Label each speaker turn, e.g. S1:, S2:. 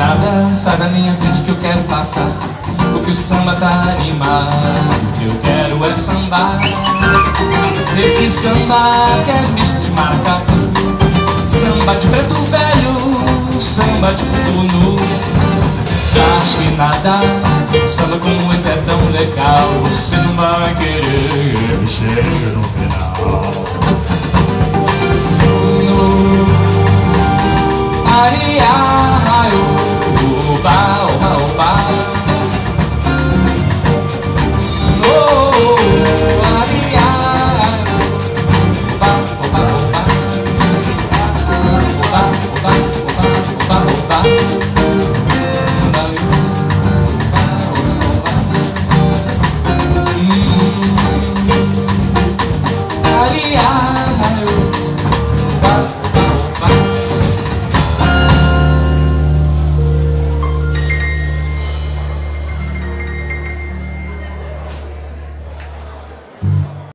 S1: nada, sai da minha frente que eu quero passar. Porque o samba tá animado, O que eu quero é sambar. Esse samba que é misto de maracatu. Samba de preto velho, samba de preto nu. Acho que nada, samba como esse é tão legal. Você não vai querer mexer no final.